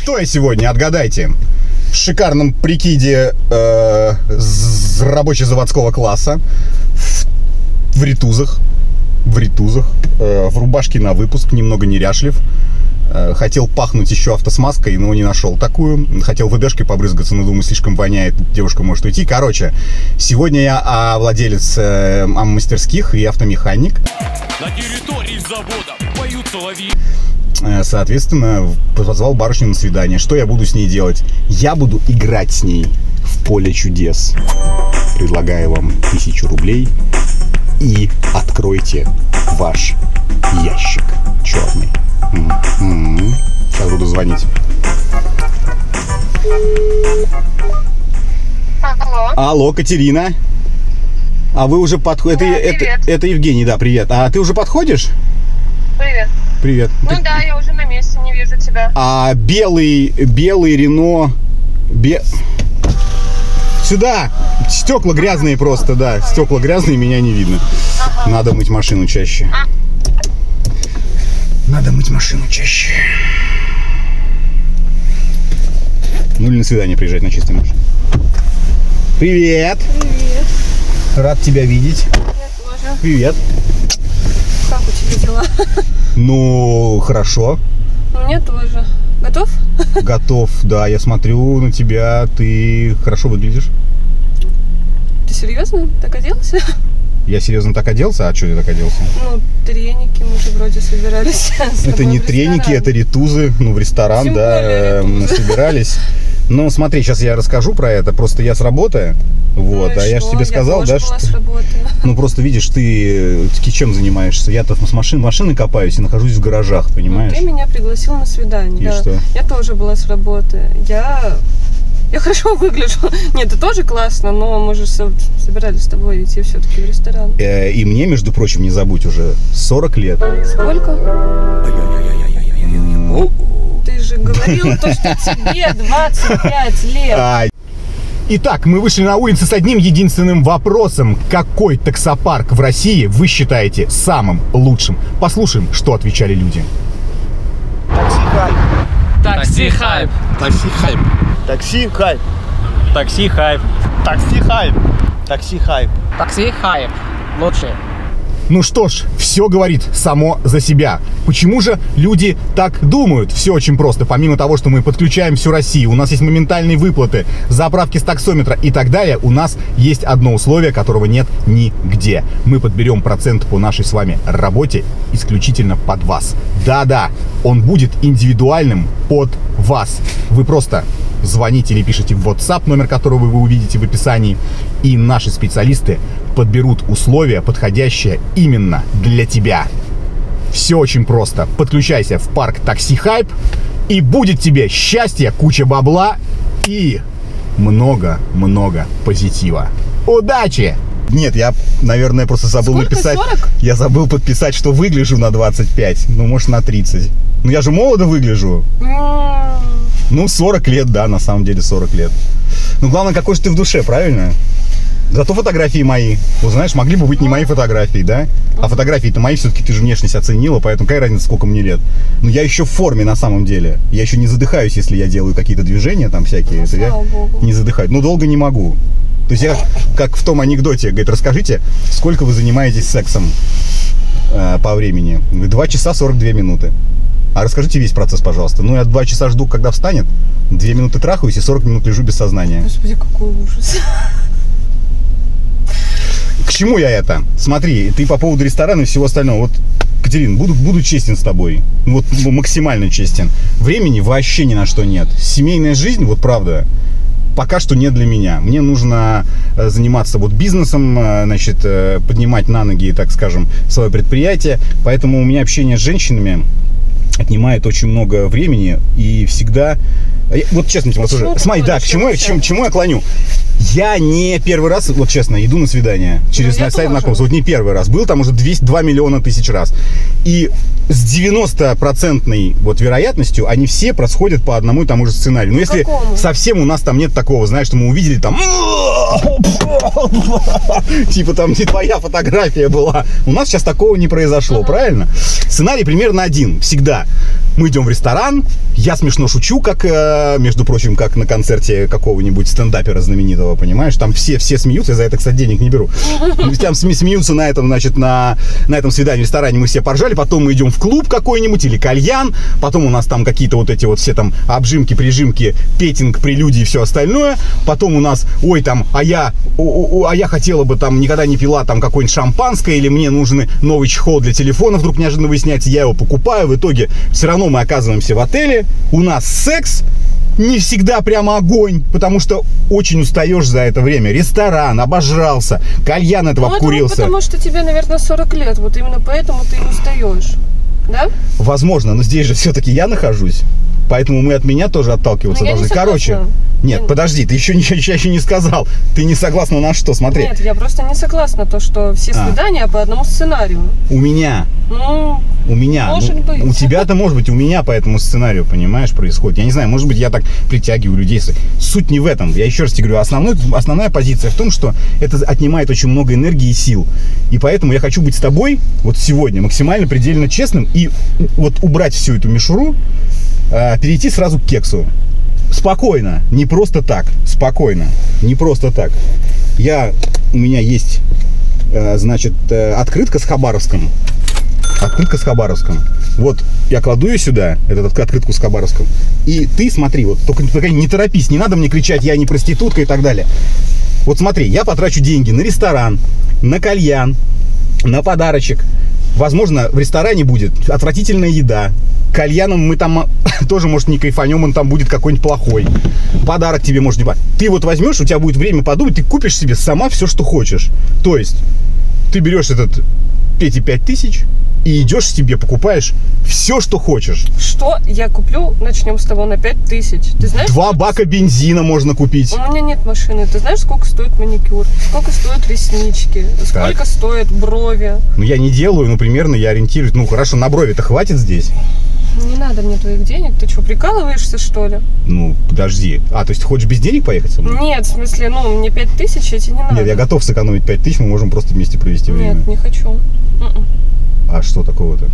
Кто я сегодня? Отгадайте. В шикарном прикиде э, рабоче-заводского класса, в, в ритузах, в ритузах, э, в рубашке на выпуск, немного неряшлив. Э, Хотел пахнуть еще автосмазкой, но не нашел такую. Хотел ВДшкой побрызгаться, но думаю, слишком воняет, девушка может уйти. Короче, сегодня я а, владелец э, мастерских и автомеханик. На территории завода поют соловьи. Э, Соответственно, позвал барышню на свидание. Что я буду с ней делать? Я буду играть с ней в поле чудес. Предлагаю вам тысячу рублей и откройте ваш ящик черный. М-м. Сейчас буду звонить. Алло, Алло, Катерина. А вы уже подходите? Да, это, привет. это, это Евгений, да, привет. А ты уже подходишь? Привет. Ну Ты- да, я уже на месте, не вижу тебя. А белый, белый Рено... Бе... Сюда! Стекла грязные просто, да. Стекла грязные, меня не видно. Надо мыть машину чаще. Надо мыть машину чаще. Ну или на свидание приезжать на чистой машине. Привет! Привет. Рад тебя видеть. Я тоже. Привет. Дела? Ну, хорошо. У меня тоже. Готов? Готов, да. Я смотрю на тебя. Ты хорошо выглядишь. Ты серьезно? Так оделся? Я серьезно так оделся? А что ты так оделся? Ну, треники мы же вроде собирались. Это не треники, это ритузы. Ну, в ресторан, Тем да, более э, ритузы. собирались. Ну, смотри, сейчас я расскажу про это. Просто я с работы. Вот, Ну а я же что? тебе сказал, тоже да, была что... с работы. Ну, просто видишь, ты э, чем занимаешься? Я-то с машин, машины копаюсь и нахожусь в гаражах, Ну, понимаешь? Ты меня пригласил на свидание. И да. что? Я тоже была с работы. Я... Я хорошо выгляжу. Нет, ты тоже классно, но мы же со- собирались с тобой идти все-таки в ресторан. Э, И мне, между прочим, не забудь, уже 40 лет. Сколько? Ты же говорил то, что тебе 25 лет. Итак, мы вышли на улицу с одним единственным вопросом. Какой таксопарк в России вы считаете самым лучшим? Послушаем, что отвечали люди. Такси хайп. Такси хайп. Такси хайп. Такси хайп. Такси хайп. Такси хайп. Такси хайп. Лучше. Ну что ж, все говорит само за себя. Почему же люди так думают? Все очень просто. Помимо того, что мы подключаем всю Россию, у нас есть моментальные выплаты, заправки с таксометра и так далее, у нас есть одно условие, которого нет нигде. Мы подберем процент по нашей с вами работе исключительно под вас. Да-да, он будет индивидуальным под вас. Вы просто звоните или пишите в WhatsApp, номер которого вы увидите в описании, и наши специалисты подберут условия, подходящие именно для тебя. Все очень просто. Подключайся в парк Такси Хайп, и будет тебе счастье, куча бабла и много-много позитива. Удачи! Нет, я, наверное, просто забыл Сколько? написать. 40? Я забыл подписать, что выгляжу на 25. Ну, может, на 30. Ну, я же молодо выгляжу. Ну, 40 лет, да, на самом деле 40 лет. Ну, главное, какой же ты в душе, правильно? Зато фотографии мои. Вот знаешь, могли бы быть не мои фотографии, да? А фотографии-то мои все-таки ты же внешность оценила, поэтому какая разница, сколько мне лет? Ну, я еще в форме на самом деле. Я еще не задыхаюсь, если я делаю какие-то движения там всякие. Ну, Это я богу. не задыхаюсь. Ну, долго не могу. То есть я, как в том анекдоте, говорит, расскажите, сколько вы занимаетесь сексом э, по времени? 2 часа 42 минуты. А расскажите весь процесс, пожалуйста. Ну, я 2 часа жду, когда встанет, 2 минуты трахаюсь и 40 минут лежу без сознания. Господи, какой ужас. К чему я это? Смотри, ты по поводу ресторана и всего остального. Вот, Катерин, буду, буду честен с тобой. Вот ну, максимально честен. Времени вообще ни на что нет. Семейная жизнь, вот правда, пока что не для меня. Мне нужно э, заниматься вот бизнесом, э, значит, э, поднимать на ноги, так скажем, свое предприятие. Поэтому у меня общение с женщинами отнимает очень много времени и всегда... Вот честно. Почему ты Смотри, да, к чему, я- к чему, к чему я клоню? Я не первый раз, вот честно, иду на свидание через Ну, сайт знакомств. Вот не первый раз. Был там уже 200, 2 миллиона тысяч раз. И с 90% вот вероятностью они все происходят по одному и тому же сценарию. Но если какому? совсем у нас там нет такого, знаешь, что мы увидели там... Типа там не твоя фотография была. У нас сейчас такого не произошло, правильно? Сценарий примерно один, всегда. Мы идем в ресторан, я смешно шучу, как, э, между прочим, как на концерте какого-нибудь стендапера знаменитого, понимаешь? Там все, все смеются, я за это, кстати, денег не беру. Там сме- смеются на этом, значит, на, на этом свидании в ресторане мы все поржали, потом мы идем в клуб какой-нибудь или кальян, потом у нас там какие-то вот эти вот все там обжимки, прижимки, петинг, прелюдии и все остальное, потом у нас, ой, там, а я, о- о- а я хотела бы там, никогда не пила там какое-нибудь шампанское, или мне нужен новый чехол для телефона, вдруг неожиданно выясняется, я его покупаю, в итоге все равно мы оказываемся в отеле, у нас секс, не всегда прямо огонь, потому что очень устаешь за это время. Ресторан, обожрался, кальян этого Ну, это вот обкурился. потому что тебе, наверное, 40 лет. Вот именно поэтому ты и устаешь. Да? Возможно, но здесь же все-таки я нахожусь. Поэтому мы от меня тоже отталкиваться Ну, я не должны. Короче, нет, Я- подожди, ты еще, ничего еще не сказал. Ты не согласна на что? Смотри, Нет, я просто не согласна, то, что все А. свидания по одному сценарию. у меня, Ну, у меня, Может ну, быть. у тебя-то может быть, у меня по этому сценарию, понимаешь, происходит. Я не знаю, может быть, я так притягиваю людей. Суть не в этом. Я еще раз тебе говорю, основной, основная позиция в том, что это отнимает очень много энергии и сил. И поэтому я хочу быть с тобой вот сегодня максимально предельно честным и вот убрать всю эту мишуру, э, перейти сразу к кексу. Спокойно, не просто так, спокойно, не просто так. Я, у меня есть, э, значит, э, открытка с Хабаровском. Открытка с Хабаровском. Вот я кладу ее сюда, эту от- открытку с Хабаровском. И ты смотри, вот только не торопись, не надо мне кричать, я не проститутка и так далее. Вот смотри, я потрачу деньги на ресторан, на кальян, на подарочек. Возможно, в ресторане будет отвратительная еда. Кальяном мы там а, тоже, может, не кайфанем, он там будет какой-нибудь плохой. Подарок тебе может не Ты вот возьмешь, у тебя будет время подумать, ты купишь себе сама все, что хочешь. То есть, ты берешь этот пять тысяч и идешь себе, покупаешь все, что хочешь. что я куплю, начнем с того, на 5000. Ты знаешь, Два бака бензина можно купить. У меня нет машины. Ты знаешь, сколько стоит маникюр? Сколько стоят реснички? Сколько стоят брови? Ну, я не делаю, но примерно я ориентируюсь. Ну, хорошо, на брови-то хватит здесь? Не надо мне твоих денег. Ты что, прикалываешься, что ли? Ну, подожди. А, то есть ты хочешь без денег поехать со мной? Нет, в смысле, ну, мне 5000 эти не надо. Нет, я готов сэкономить 5 тысяч, мы можем просто вместе провести время. Нет, не хочу. М-м. А что такого-то?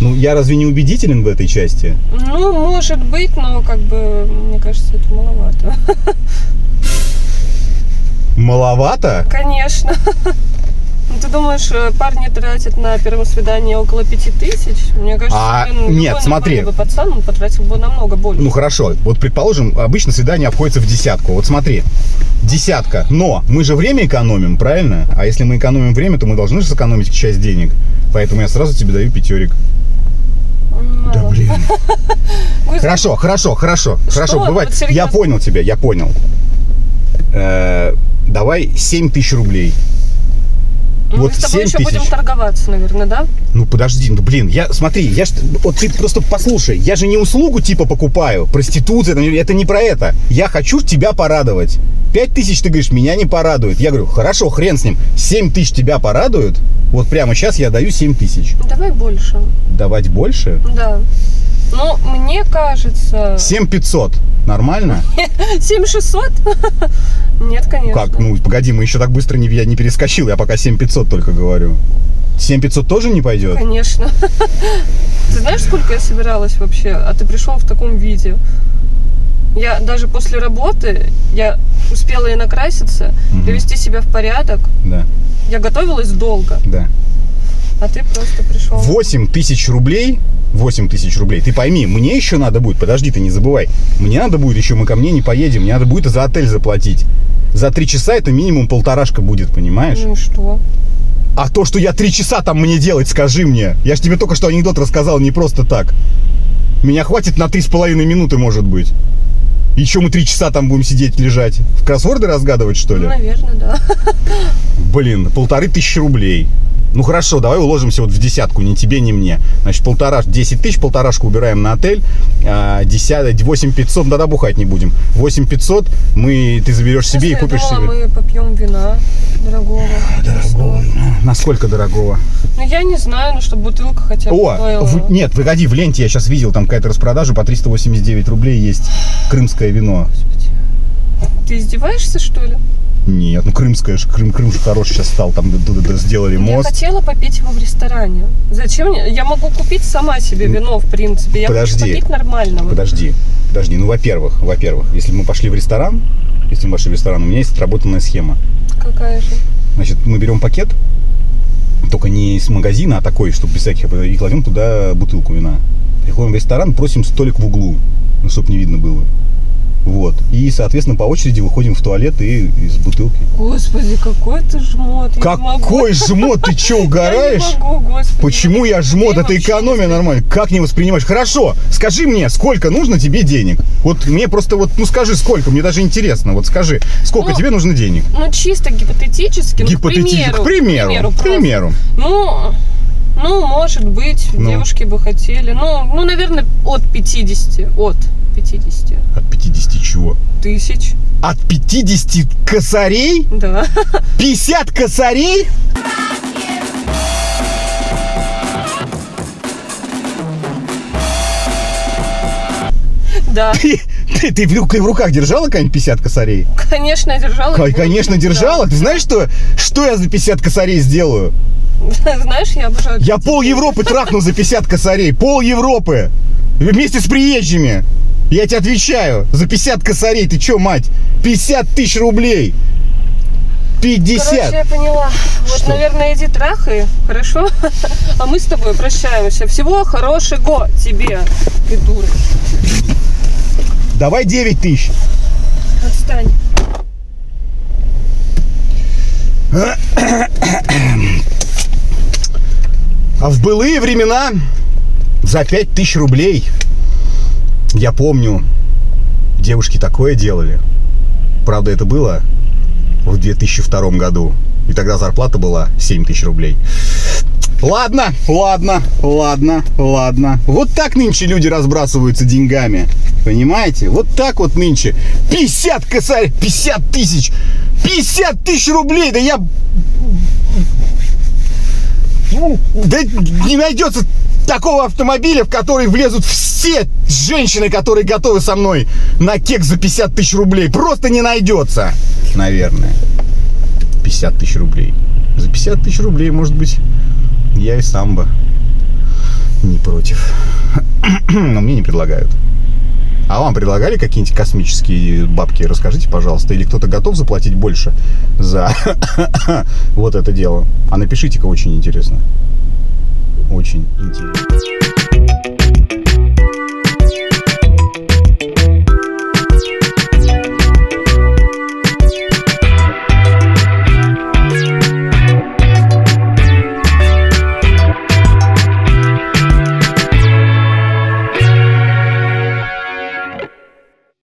Ну, я разве не убедителен в этой части? Ну, может быть, но как бы, мне кажется, это маловато. Маловато? Конечно. Ну, ты думаешь, э, парни тратят на первом свидании около пяти тысяч? Мне кажется, А, блин, нет, любой смотри. бы пацан он потратил бы намного больше. Ну, хорошо. Вот, предположим, обычно свидание обходится в десятку. Вот смотри, десятка. Но мы же время экономим, правильно? А если мы экономим время, то мы должны же сэкономить часть денег. Поэтому я сразу тебе даю пятерик. Мало. Да блин. Хорошо, хорошо, хорошо, хорошо, бывает. Вот. Я понял тебя, я понял. Э, давай 7 тысяч рублей. Мы вот с тобой 7 еще тысяч. будем торговаться, наверное, да? Ну подожди, ну блин, я смотри, я ж, вот ты просто послушай, я же не услугу типа покупаю, проституция, это, не- про это. Я хочу тебя порадовать. 5 тысяч, ты говоришь, меня не порадует. Я говорю, хорошо, хрен с ним. 7 тысяч тебя порадуют. Вот прямо сейчас я даю 7 тысяч. Давай больше. Давать больше? Да. Ну, мне кажется... 7 500. Нормально? 7600? Нет, конечно. Как? Ну, погоди, мы еще так быстро не, я не перескочил, я пока 7 500 только говорю. 7 500 тоже не пойдет? Конечно. Ты знаешь, сколько я собиралась вообще? А ты пришел в таком виде. Я даже после работы, я успела и накраситься, Мгм. привести себя в порядок. Да, Я готовилась долго, да. а ты просто пришел. 8 тысяч рублей, 8 тысяч рублей, ты пойми, мне еще надо будет, подожди, ты не забывай, мне надо будет еще, мы ко мне не поедем, мне надо будет за отель заплатить. За три часа это минимум полторашка будет, понимаешь? Ну что? А то, что я три часа там мне делать, скажи мне. Я ж тебе только что анекдот рассказал не просто так. Меня хватит на три с половиной минуты, может быть. Еще мы три часа там будем сидеть, лежать. В кроссворды разгадывать, что ли? Ну, наверное, да. Блин, полторы тысячи рублей. Ну хорошо, давай уложимся вот в десятку, ни тебе, ни мне. Значит, полтора, 10 тысяч, полторашку убираем на отель, а, десят, 8 500, да-да, бухать не будем. 8 500 мы, ты заберешь себе и Слушай, купишь думала, себе. мы попьем вина дорогого. Дорогого. Насколько дорогого? Ну, я не знаю, ну, чтобы бутылка хотя бы О, стоила. в- нет, погоди, в ленте я сейчас видел, там какая-то распродажа по 389 рублей есть крымское вино. Ты издеваешься, что ли? Нет, ну крымская же, Крым, Крым же хороший сейчас стал, там сделали Я мост. хотела попить его в ресторане. Зачем мне? Я могу купить сама себе вино, в принципе. Я Подожди. хочу попить нормального. Подожди, подожди, ну во-первых, во-первых, если мы пошли в ресторан, если мы пошли в ресторан, у меня есть отработанная схема. Какая же? Значит, мы берем пакет, только не из магазина, а такой, чтобы без всяких, и кладем туда бутылку вина. Приходим в ресторан, просим столик в углу, ну, чтобы не видно было. Вот. И, соответственно, по очереди выходим в туалет и из бутылки. Господи, какой ты жмот. Я. Какой жмот, ты что, угораешь? Я не могу, господи. Почему я жмот? Я Это экономия не нормально. Как не воспринимаешь? Хорошо, скажи мне, сколько нужно тебе денег? Вот мне просто вот, ну скажи, сколько, мне даже интересно. Вот скажи, сколько Ну, тебе нужно денег? Ну, чисто гипотетически. ну, Гипотетически. к К примеру. примеру, к примеру. Ну, ну, может быть, Ну. девушки бы хотели. Ну, ну, наверное, от 50. От 50 От 50 чего? тысяч. От 50 косарей? Да. 50 косарей? Да. Ты, ты, ты в, ру- в руках держала какая-нибудь 50 косарей? Конечно, держала. Кай- Конечно, держала. Ты знаешь, что, что я за 50 косарей сделаю? Да. Знаешь, я обожаю. Я пол Европы трахну за 50 косарей. Пол Европы. Вместе с приезжими. Я тебе отвечаю. За 50 косарей. Ты чё, мать? 50 тысяч рублей. 50. Короче, я поняла. Вот, Что? наверное, иди трахай, хорошо? А мы с тобой прощаемся. Всего хорошего тебе, ты дура. Давай 9 тысяч. Отстань. А в былые времена за 5 тысяч рублей, я помню, девушки такое делали. Правда, это было в 2002 году. И тогда зарплата была 7 тысяч рублей. Ладно, ладно, ладно, ладно. Вот так нынче люди разбрасываются деньгами. Понимаете? Вот так вот нынче. 50 косарь, 50 тысяч. 50 тысяч рублей. Да я да не найдется такого автомобиля, в который влезут все женщины, которые готовы со мной на кек за 50 тысяч рублей. Просто не найдется. Наверное. 50 тысяч рублей. За 50 тысяч рублей, может быть, я и сам бы не против. Но мне не предлагают. А вам предлагали какие-нибудь космические бабки? Расскажите, пожалуйста. Или кто-то готов заплатить больше за вот это дело? А напишите-ка, очень интересно. Очень интересно.